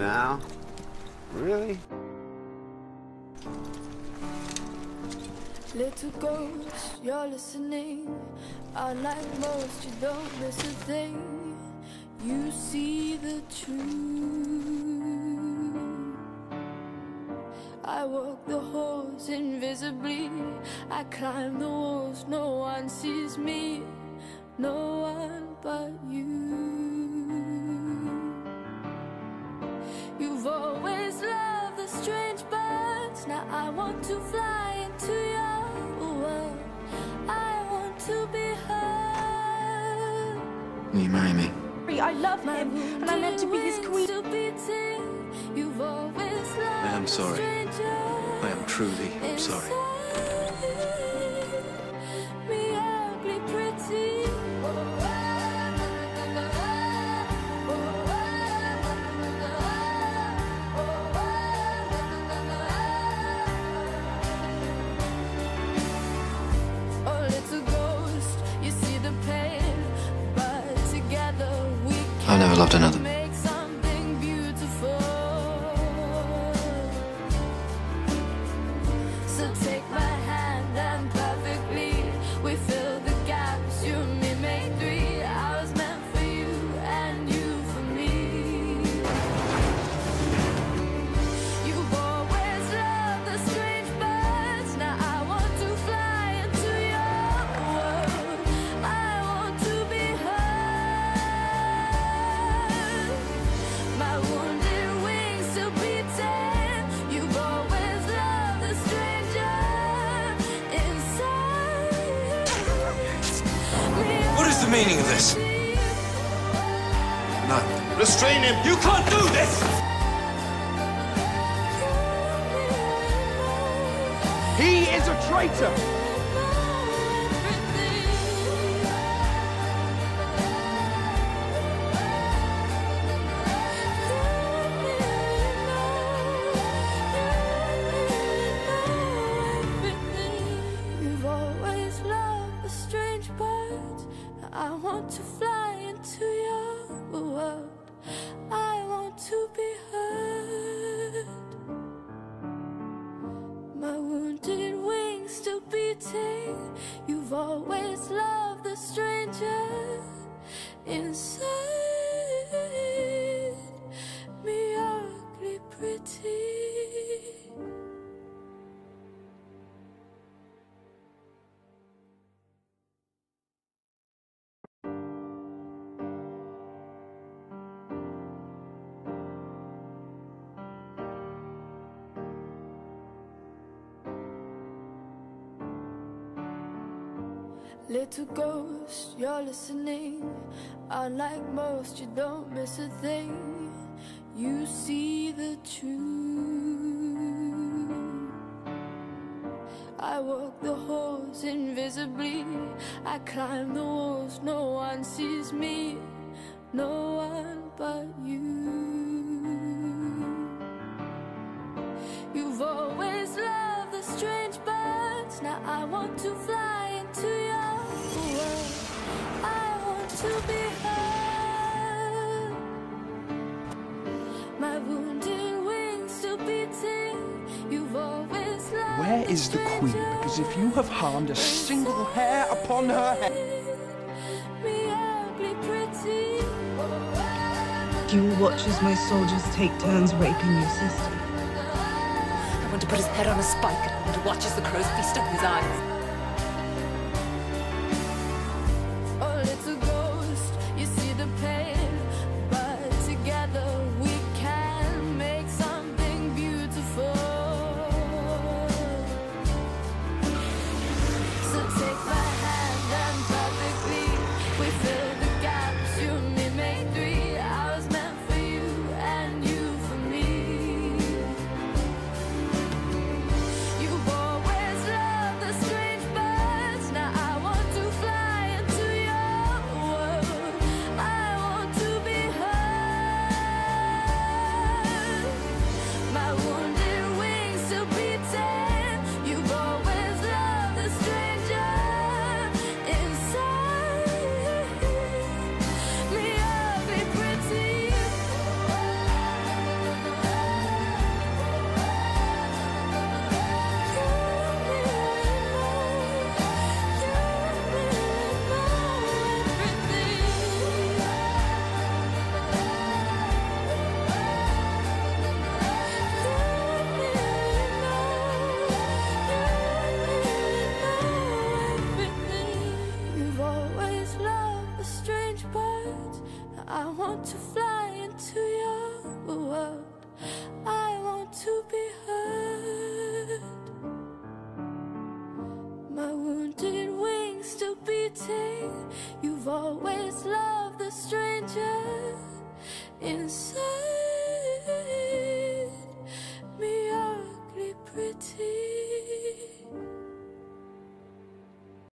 Now? Really? Little ghost, you're listening. Unlike most, you don't miss a thing. You see the truth. I walk the halls invisibly. I climb the walls, no one sees me. No one but you. Want to fly into your world. I want to be heard. Will you marry me? I love him, and I'm meant to be his queen. still beating. You've always loved I am the sorry. I am truly sorry. I've never loved another. Meaning of this? No. Restrain him! You can't do this! He is a traitor! Inside Little ghost, you're listening. Unlike most, you don't miss a thing. You see the truth. I walk the halls invisibly. I climb the walls, no one sees me. No one but you. You've always loved the strange birds. Now I want to fly Where is the queen? Because if you have harmed a single hair upon her head. Me ugly pretty. You will watch as my soldiers take turns raping your sister. I want to put his head on a spike and I want to watch as the crows feast on his eyes. stranger inside.